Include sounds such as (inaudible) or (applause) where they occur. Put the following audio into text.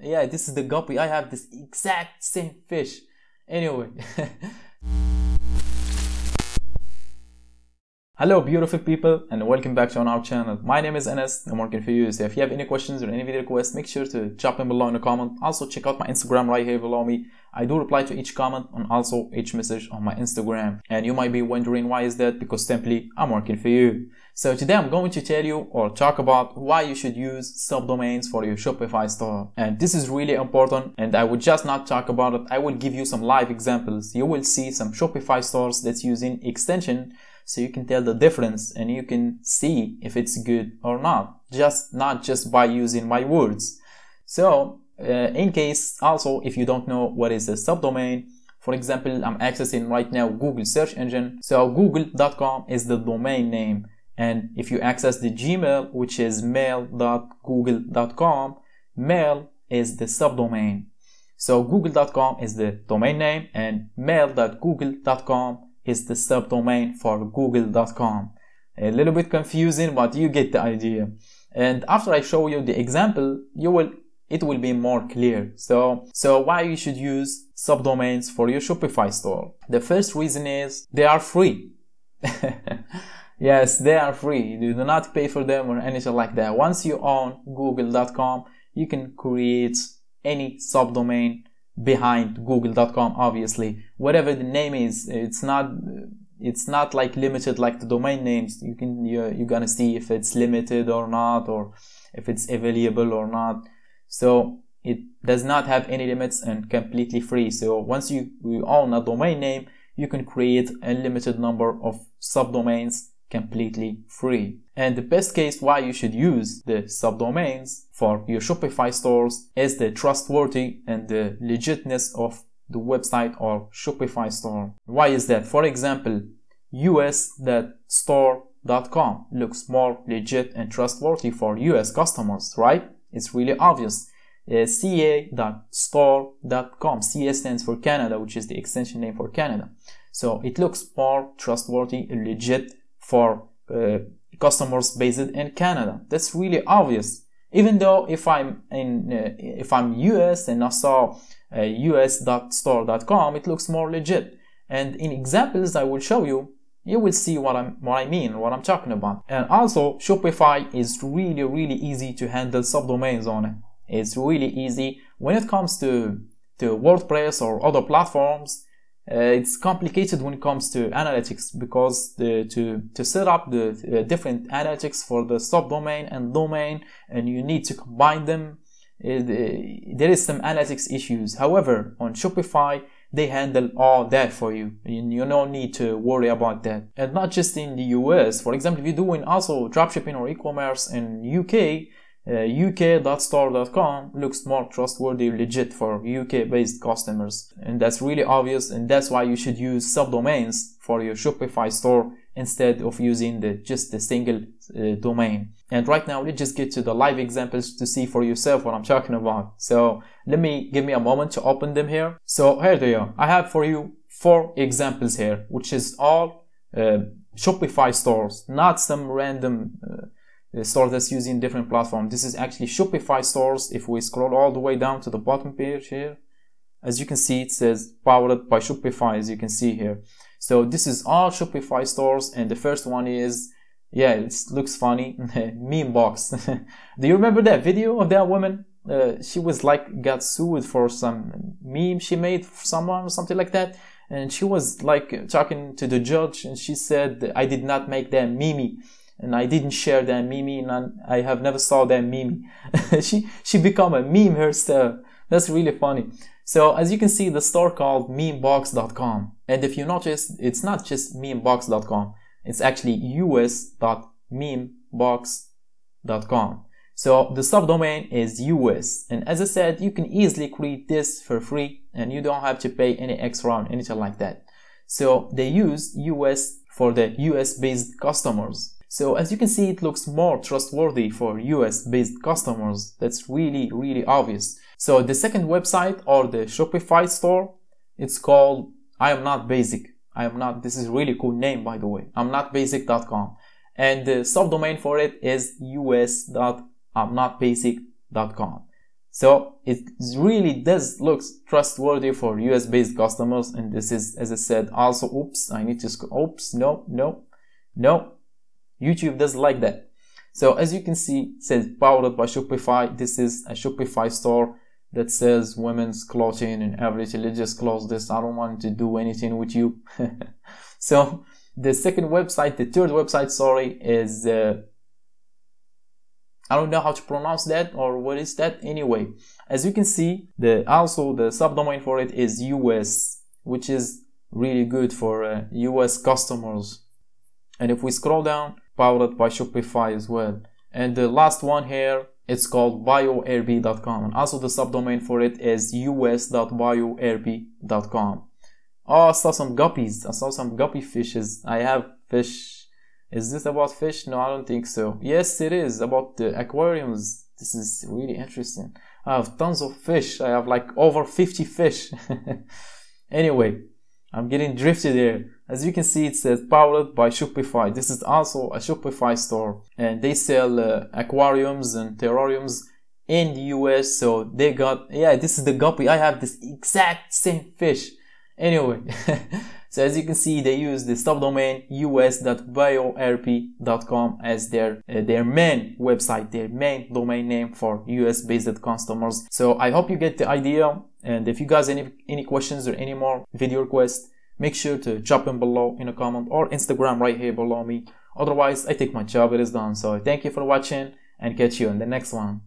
Yeah, this is the guppy. I have this exact same fish. Anyway. (laughs) Hello beautiful people and welcome back to our channel. My name is Anas, I'm working for you. So if you have any questions or any video requests, make sure to drop them below in the comment. Also check out my Instagram right here below me. I do reply to each comment and also each message on my Instagram. And you might be wondering why is that? Because simply I'm working for you. So today I'm going to tell you or talk about why you should use subdomains for your Shopify store. And this is really important and I will just not talk about it. I will give you some live examples. You will see some Shopify stores that's using extension so you can tell the difference and you can see if it's good or not. Just not just by using my words. So uh, in case also if you don't know what is a subdomain for example i'm accessing right now google search engine. So google.com is the domain name. And if you access the gmail which is mail.google.com mail is the subdomain. So google.com is the domain name and mail.google.com is the subdomain for google.com. A little bit confusing, but you get the idea. And after I show you the example, you will it will be more clear. So, so why you should use subdomains for your Shopify store? The first reason is they are free. (laughs) yes, they are free. You do not pay for them or anything like that. Once you own google.com, you can create any subdomain behind google.com obviously. Whatever the name is it's not it's not like limited like the domain names. You can you're, you're gonna see if it's limited or not or if it's available or not. So it does not have any limits and completely free. So once you, you own a domain name you can create a limited number of subdomains completely free. And the best case why you should use the subdomains for your Shopify stores is the trustworthy and the legitness of the website or Shopify store. Why is that? For example, us.store.com looks more legit and trustworthy for US customers, right? It's really obvious. Uh, ca.store.com. CA stands for Canada, which is the extension name for Canada. So it looks more trustworthy, and legit, for uh, customers based in Canada. That's really obvious. Even though if I'm in uh, if I'm US and I saw uh, us.store.com, it looks more legit. And in examples I will show you, you will see what I'm what I mean, what I'm talking about. And also Shopify is really really easy to handle subdomains on it. It's really easy when it comes to to WordPress or other platforms uh, it's complicated when it comes to analytics because the, to, to set up the uh, different analytics for the subdomain and domain and you need to combine them uh, there is some analytics issues. However on shopify they handle all that for you and you don't need to worry about that. And not just in the us for example if you're doing also dropshipping or e-commerce in uk uk.store.com looks more trustworthy legit for UK based customers. And that's really obvious and that's why you should use subdomains for your Shopify store instead of using the just the single uh, domain. And right now let's just get to the live examples to see for yourself what I'm talking about. So let me give me a moment to open them here. So here they are. I have for you four examples here which is all uh, Shopify stores not some random uh, store that's using different platform. This is actually Shopify stores. If we scroll all the way down to the bottom page here, as you can see, it says powered by Shopify, as you can see here. So this is all Shopify stores. And the first one is, yeah, it looks funny. (laughs) meme box. (laughs) Do you remember that video of that woman? Uh, she was like, got sued for some meme she made for someone or something like that. And she was like talking to the judge and she said, I did not make that meme and I didn't share that meme and I have never saw that meme. (laughs) she she become a meme herself. That's really funny. So as you can see, the store called memebox.com. And if you notice, it's not just memebox.com. It's actually us.memebox.com. So the subdomain is US. And as I said, you can easily create this for free and you don't have to pay any extra or anything like that. So they use US for the US based customers. So as you can see, it looks more trustworthy for US based customers. That's really, really obvious. So the second website or the Shopify store, it's called I am not basic. I am not, this is really cool name by the way. I'm not basic.com. And the subdomain for it is us.imnotbasic.com. So it really does look trustworthy for US based customers. And this is, as I said, also, oops, I need to, oops, no, no, no. YouTube doesn't like that. So as you can see, it says powered by Shopify. This is a Shopify store that says women's clothing and everything. Let's just close this. I don't want to do anything with you. (laughs) so the second website, the third website, sorry, is uh, I don't know how to pronounce that or what is that anyway. As you can see, the also the subdomain for it is US, which is really good for uh, US customers. And if we scroll down, powered by Shopify as well. And the last one here, it's called bioairb.com. And also the subdomain for it is us.bioairb.com. Oh, I saw some guppies. I saw some guppy fishes. I have fish. Is this about fish? No, I don't think so. Yes, it is about the aquariums. This is really interesting. I have tons of fish. I have like over 50 fish. (laughs) anyway, I'm getting drifted here. As you can see, it says powered by Shopify. This is also a Shopify store and they sell uh, aquariums and terrariums in the US. So they got, yeah, this is the guppy. I have this exact same fish. Anyway, (laughs) so as you can see, they use the subdomain us.bioairb.com as their uh, their main website, their main domain name for US based customers. So I hope you get the idea. And if you guys any any questions or any more video requests, make sure to drop them below in a comment or Instagram right here below me. Otherwise, I think my job it is done. So thank you for watching and catch you in the next one.